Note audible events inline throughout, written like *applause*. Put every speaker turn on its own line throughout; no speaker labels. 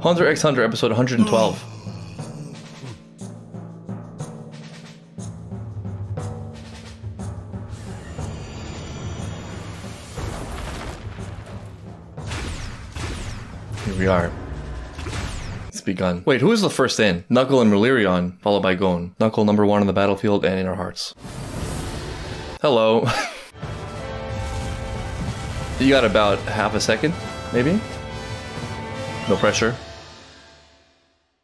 Hunter x Hunter episode 112. Here we are. It's begun. Wait, who is the first in? Knuckle and Meleoron, followed by Gon. Knuckle number one on the battlefield and in our hearts. Hello. *laughs* you got about half a second, maybe? No pressure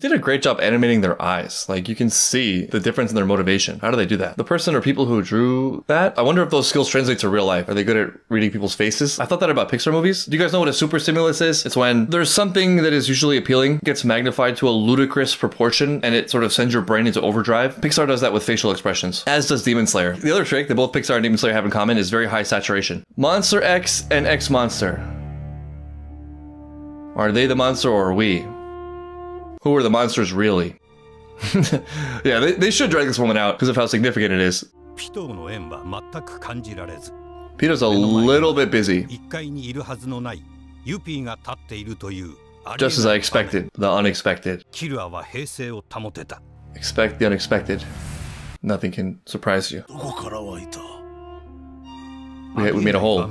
did a great job animating their eyes. Like you can see the difference in their motivation. How do they do that? The person or people who drew that, I wonder if those skills translate to real life. Are they good at reading people's faces? I thought that about Pixar movies. Do you guys know what a super stimulus is? It's when there's something that is usually appealing, gets magnified to a ludicrous proportion, and it sort of sends your brain into overdrive. Pixar does that with facial expressions, as does Demon Slayer. The other trick that both Pixar and Demon Slayer have in common is very high saturation. Monster X and X Monster. Are they the monster or are we? Who are the monsters really? *laughs* yeah, they, they should drag this woman out because of how significant it is. Pitou's a little bit busy. Just as I expected, the unexpected. Expect the unexpected. Nothing can surprise you. We, we made a hole.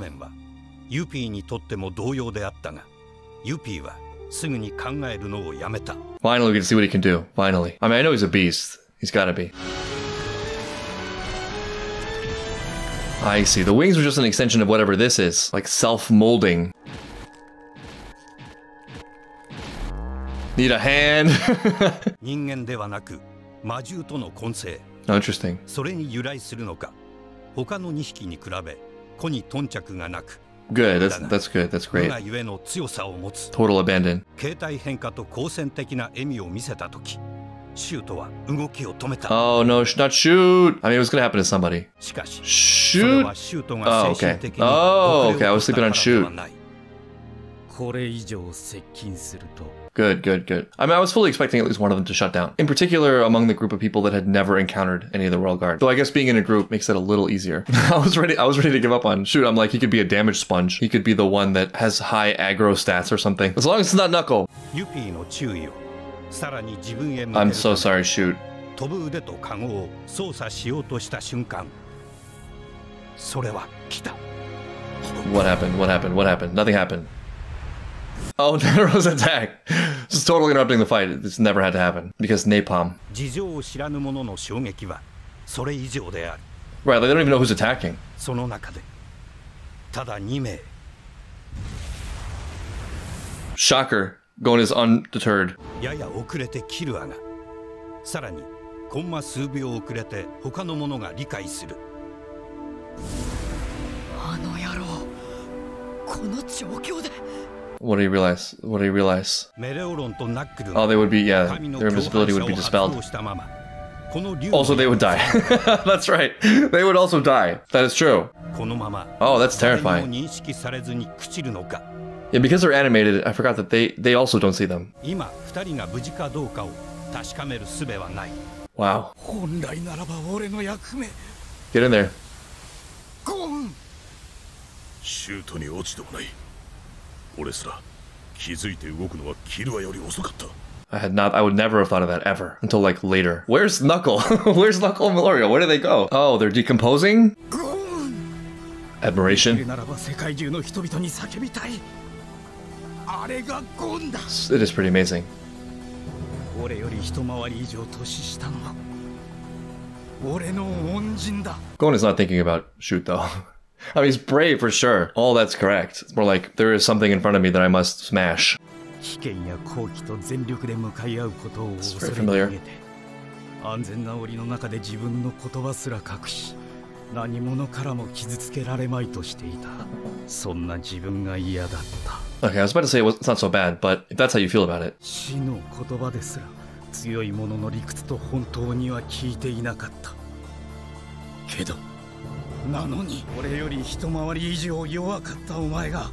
Finally, we can see what he can do. Finally. I mean, I know he's a beast. He's gotta be. I see. The wings were just an extension of whatever this is. Like self-molding. Need a hand? oh, interesting. それに由来するのか他の2匹に比べ子に頓着がなく Good. That's that's good. That's great. Total abandon. Oh no, not shoot! I mean, it was gonna happen to somebody. Shoot! Oh, okay. Oh, okay. I was sleeping on shoot. Good, good, good. I mean, I was fully expecting at least one of them to shut down. In particular, among the group of people that had never encountered any of the Royal Guard. Though I guess being in a group makes it a little easier. *laughs* I was ready. I was ready to give up on shoot. I'm like, he could be a damage sponge. He could be the one that has high aggro stats or something. As long as it's not Knuckle. I'm so sorry, shoot. What happened? What happened? What happened? Nothing happened. Oh, *laughs* Netero's attack. Just totally interrupting the fight. It's never had to happen. Because napalm. Right, like they don't even know who's attacking. Shocker. Gon is undeterred. やや遅れてキルアがさらにコンマ数秒遅れて他の者が理解するあの野郎この状況で what do you realize? What do you realize? Oh, they would be, yeah, their invisibility would be dispelled. Also, they would die. *laughs* that's right. They would also die. That is true. Oh, that's terrifying. Yeah, because they're animated, I forgot that they, they also don't see them. Wow. Get in there. I had not, I would never have thought of that ever until like later. Where's Knuckle? *laughs* Where's Knuckle and Meleoron? Where do they go? Oh, they're decomposing? Admiration. It is pretty amazing. Gon is not thinking about shoot though. *laughs* *laughs* I mean, he's brave for sure. All that's correct. It's more like there is something in front of me that I must smash. It's very familiar. 安全な檻の中で自分の言葉すら隠し何者からも傷つけられまいとしていたそんな自分が嫌だった Okay, I was about to say it's not so bad, but if that's how you feel about it 死の言葉ですら強い者の理屈と本当には聞いていなかったけど なのに俺より一回り以上弱かったお前が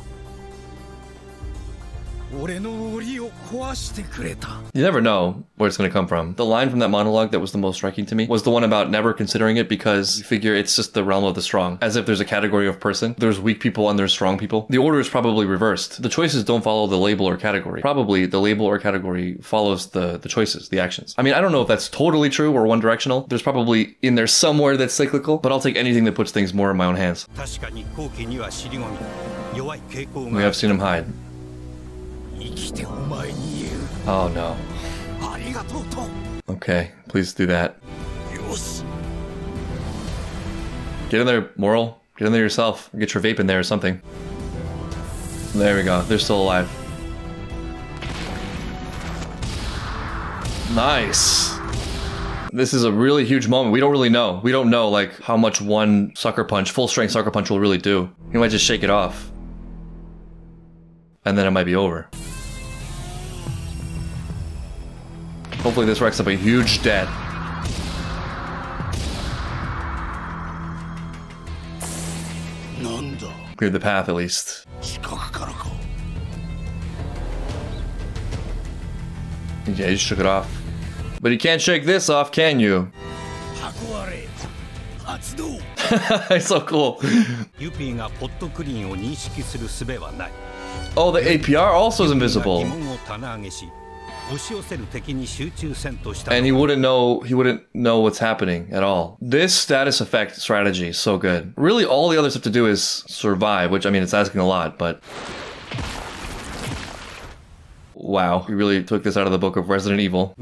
You never know where it's going to come from. The line from that monologue that was the most striking to me was the one about never considering it because you figure it's just the realm of the strong. As if there's a category of person, there's weak people and there's strong people. The order is probably reversed. The choices don't follow the label or category. Probably the label or category follows the, the choices, the actions. I mean, I don't know if that's totally true or one directional. There's probably in there somewhere that's cyclical, but I'll take anything that puts things more in my own hands. We have seen him hide. Oh no. Okay, please do that. Get in there, Morel. Get in there yourself. Get your vape in there or something. There we go. They're still alive. Nice. This is a really huge moment. We don't really know. We don't know like how much one sucker punch, full strength sucker punch will really do. He might just shake it off and then it might be over. Hopefully this racks up a huge debt. Cleared the path at least. Yeah, he just shook it off. But you can't shake this off, can you? *laughs* so cool. Oh, the APR also is invisible. And he wouldn't know he wouldn't know what's happening at all. This status effect strategy is so good. Really all the other stuff to do is survive, which I mean it's asking a lot, but Wow, he really took this out of the book of Resident Evil.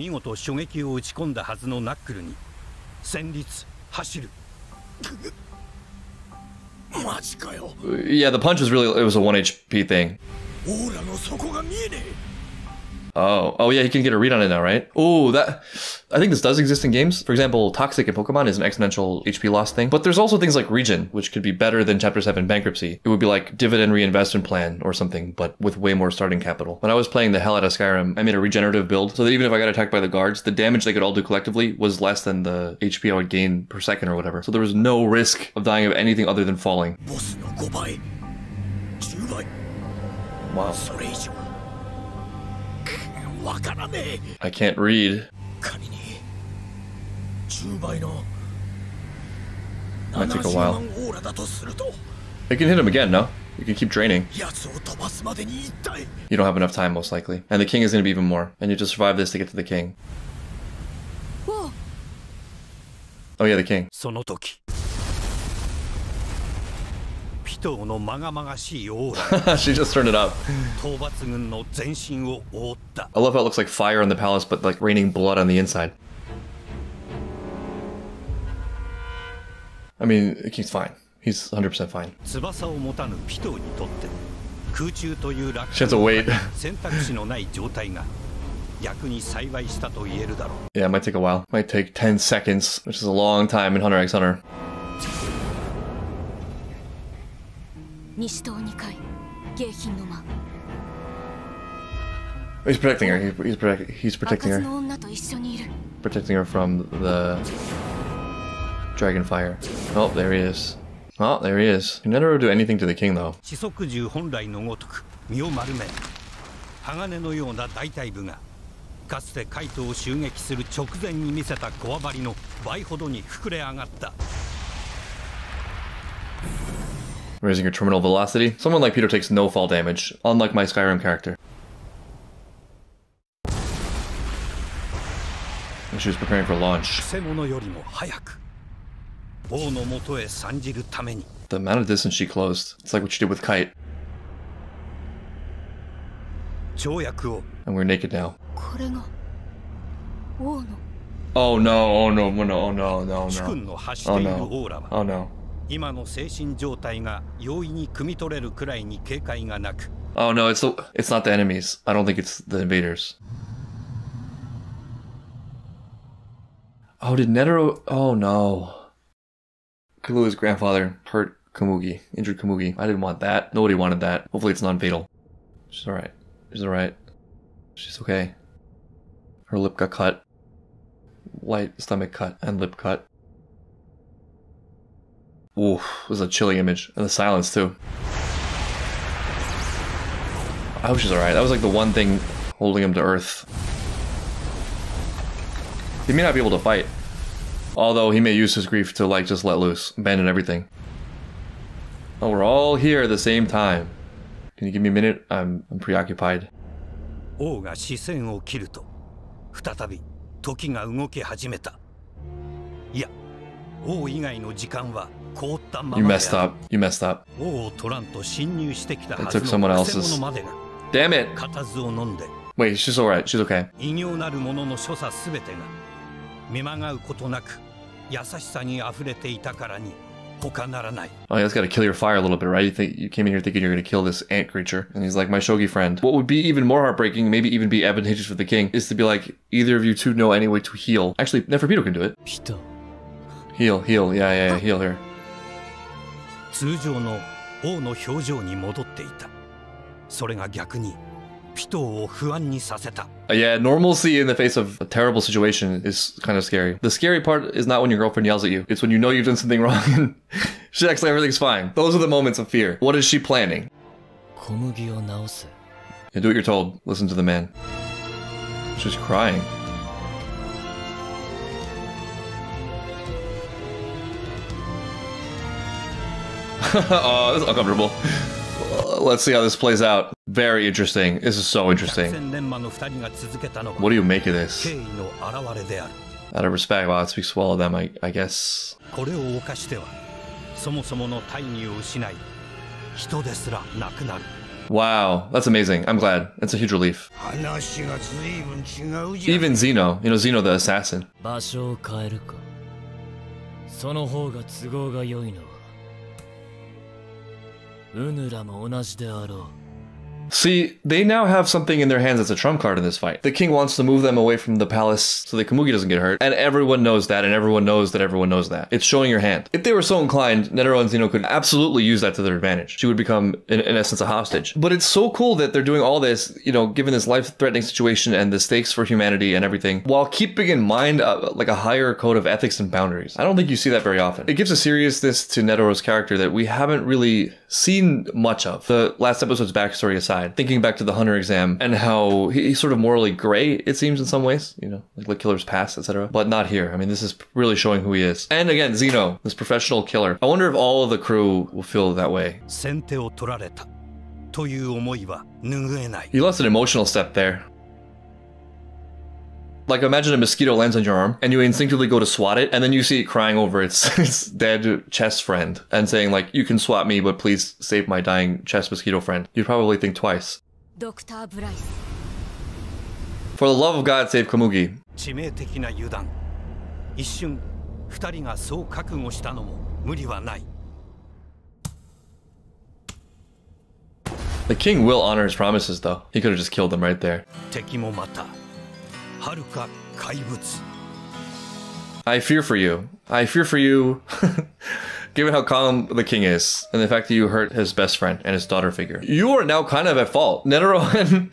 Yeah, the punch was really it was a 1 HP thing. Oh, oh yeah, you can get a read on it now, right? Oh, that I think this does exist in games. For example, Toxic in Pokemon is an exponential HP loss thing. But there's also things like Region, which could be better than Chapter 7 Bankruptcy. It would be like Dividend Reinvestment Plan or something, but with way more starting capital. When I was playing the hell out of Skyrim, I made a regenerative build so that even if I got attacked by the guards, the damage they could all do collectively was less than the HP I would gain per second or whatever. So there was no risk of dying of anything other than falling. Wow. I can't read. Might take a while. They can hit him again, no? You can keep draining. You don't have enough time, most likely. And the king is going to be even more. And you just survive this to get to the king. Oh yeah, the king. *laughs* She just turned it up I love how it looks like fire on the palace but like raining blood on the inside I mean, he's fine. He's 100% fine. She has to wait. *laughs* yeah, it might take a while. It might take 10 seconds, which is a long time in Hunter x Hunter.
西東2階迎賓の間
He's protecting her. He- He's, protect- he's
開
protecting
かず
her.
の女と一緒にいる
Protecting her from the dragon fire. Oh, there he is. Oh, there he is. He never would do anything to the king, though.
四足銃本来のごとく身を丸め鋼のような大隊部がかつてカイトを襲撃する直前に見せたこわばりの倍ほどに膨れ上がった
raising your terminal velocity. Someone like Pitou takes no fall damage, unlike my Skyrim character. And she was preparing for launch. The amount of distance she closed, it's like what she did with Kite. And we're naked now.
Oh no,
oh no, oh no, oh no, no, no.
Oh
no. Oh no. Oh
今の精神状態が容易に汲み取れるくらいに警戒がなく
Oh no, it's the, it's not the enemies. I don't think it's the invaders. Oh, did Netero? Oh no, Killua's grandfather hurt Komugi, injured Komugi. I didn't want that. Nobody wanted that. Hopefully, it's non-fatal. She's all right. She's all right. She's okay. Her lip got cut. Light stomach cut and lip cut. Ooh, it was a chilly image. And the silence too. I hope she's alright. That was like the one thing holding him to Earth. He may not be able to fight. Although he may use his grief to like just let loose, abandon everything. Oh, we're all here at the same time. Can you give me a minute? I'm, I'm preoccupied.
王が視線を切ると再び時が動き始めたいや王以外の時間は凍ったま
you messed up. You messed up.
I
took someone else's. Damn it! Wait, she's alright. She's okay.
見まがうことなく優しさに溢れていたからに他ならない。
Oh, that's gotta kill your fire a little bit, right? You think you came in here thinking you're gonna kill this ant creature, and he's like my shogi friend. What would be even more heartbreaking, maybe even be advantageous for the king, is to be like either of you two know any way to heal. Actually, Neferpitou can do it. Heal, heal, yeah, yeah, yeah ah. heal her.
通常の王の表情に戻っていたそれが逆にピトーを不安にさせた
Uh, yeah, normalcy in the face of a terrible situation is kind of scary. The scary part is not when your girlfriend yells at you; it's when you know you've done something wrong and she acts like everything's fine. Those are the moments of fear. What is she planning?
小麦を直せ
Yeah, do what you're told. Listen to the man. She's crying. *laughs* oh, this is uncomfortable. Uh, Let's see how this plays out. Very interesting. This is so interesting.
千年魔の二人が続けたの
What
は
do you make of this?
敬意の表れである
Out of respect, well, it speaks well of them, I, I guess.
これを犯してはそもそもの大義を失い人ですらなくなる
Wow, that's amazing. I'm glad. It's a huge relief.
話が随分違うじゃん
Even Zeno, you know, Zeno the assassin.
ウヌらも同じであろう。
See, they now have something in their hands that's a trump card in this fight. The king wants to move them away from the palace so that Komugi doesn't get hurt, and everyone knows that, and everyone knows that everyone knows that. It's showing your hand. If they were so inclined, Netero and Zeno could absolutely use that to their advantage. She would become, in, in essence, a hostage. But it's so cool that they're doing all this, you know, given this life-threatening situation and the stakes for humanity and everything, while keeping in mind uh, like a higher code of ethics and boundaries. I don't think you see that very often. It gives a seriousness to Netero's character that we haven't really seen much of. The last episode's backstory aside, side, thinking back to the Hunter exam and how he's sort of morally gray, it seems in some ways, you know, like the killer's past, etc. But not here. I mean, this is really showing who he is. And again, Zeno, this professional killer. I wonder if all of the crew will feel that way. He lost an emotional step there. Like imagine a mosquito lands on your arm and you instinctively go to swat it and then you see it crying over its, *laughs* its dead chess friend and saying like, you can swat me, but please save my dying chess mosquito friend. You'd probably think twice.
Dr. Blythe.
For the love of God, save
Komugi.
The king will honor his promises though. He could have just killed them right there.
敵もまた
I fear for you. I fear for you. *laughs* Given how calm the king is, and the fact that you hurt his best friend and his daughter figure, you are now kind of at fault. *laughs* Netero and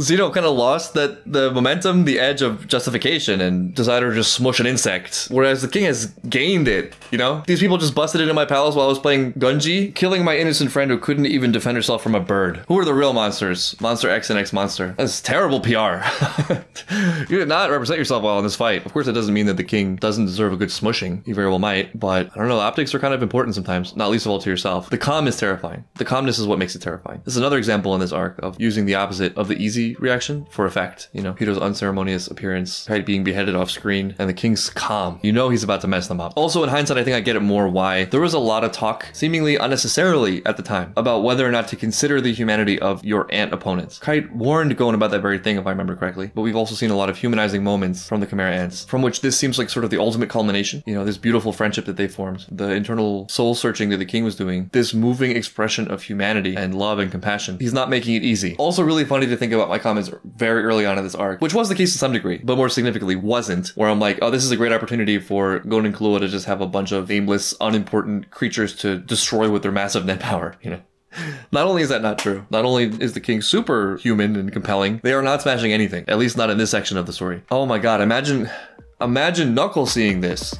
Zeno kind of lost that the momentum, the edge of justification, and decided to just smush an insect. Whereas the king has gained it. You know, these people just busted into my palace while I was playing Gungi, killing my innocent friend who couldn't even defend herself from a bird. Who are the real monsters? Monster X and X Monster. That's terrible PR. *laughs* you did not represent yourself well in this fight. Of course, it doesn't mean that the king doesn't deserve a good smushing. He very well might, but I don't know. Optics are kind of important sometimes, not least of all to yourself. The calm is terrifying. The calmness is what makes it terrifying. This is another example in this arc of using the opposite of the easy reaction for effect. You know, Pitou's unceremonious appearance, being beheaded off screen, and the king's calm. You know he's about to mess them up. Also, in hindsight, I think I get it more why there was a lot of talk, seemingly unnecessarily at the time, about whether or not to consider the humanity of your ant opponents. Kite warned Gon about that very thing, if I remember correctly, but we've also seen a lot of humanizing moments from the Chimera ants, from which this seems like sort of the ultimate culmination. You know, this beautiful friendship that they formed, the internal soul searching that the king was doing, this moving expression of humanity and love and compassion. He's not making it easy. Also, really funny to think about my comments very early on in this arc, which was the case to some degree, but more significantly wasn't, where I'm like, oh, this is a great opportunity for Gon and Killua to just have a bunch of nameless, unimportant creatures to destroy with their massive Nen power, you know? *laughs* Not only is that not true, not only is the king superhuman and compelling, they are not smashing anything. At least not in this section of the story. Oh my god, imagine imagine Knuckles seeing this.